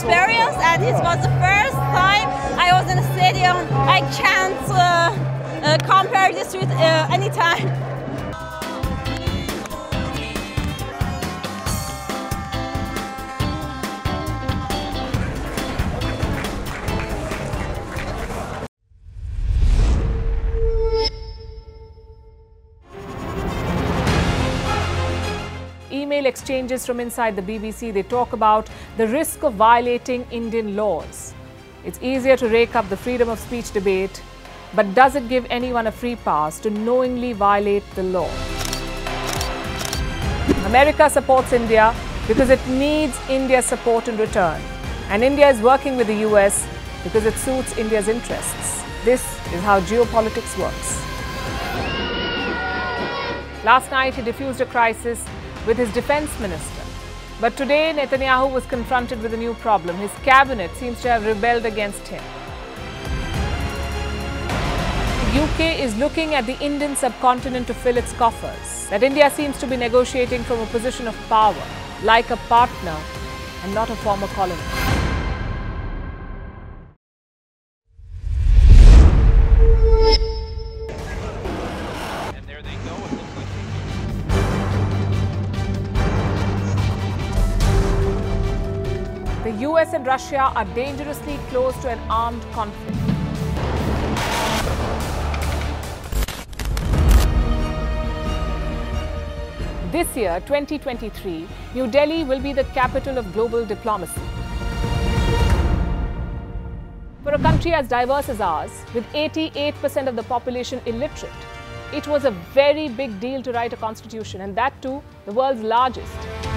and it was the first time I was in a stadium. I can't uh, uh, compare this with uh, any time. Email exchanges from inside the BBC, they talk about the risk of violating Indian laws. It's easier to rake up the freedom of speech debate, but does it give anyone a free pass to knowingly violate the law? America supports India because it needs India's support in return. And India is working with the US because it suits India's interests. This is how geopolitics works. Last night, he diffused a crisis with his defense minister. But today, Netanyahu was confronted with a new problem. His cabinet seems to have rebelled against him. The UK is looking at the Indian subcontinent to fill its coffers. That India seems to be negotiating from a position of power, like a partner and not a former colony. The US and Russia are dangerously close to an armed conflict. This year, 2023, New Delhi will be the capital of global diplomacy. For a country as diverse as ours, with 88% of the population illiterate, it was a very big deal to write a constitution, and that too, the world's largest.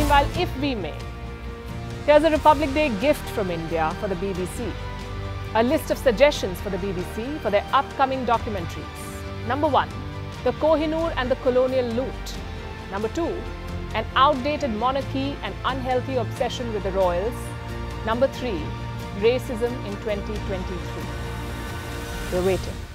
Meanwhile, if we may, here's a Republic Day gift from India for the BBC. A list of suggestions for the BBC for their upcoming documentaries. Number one, the Kohinoor and the colonial loot. Number two, an outdated monarchy and unhealthy obsession with the royals. Number three, racism in 2023. We're waiting.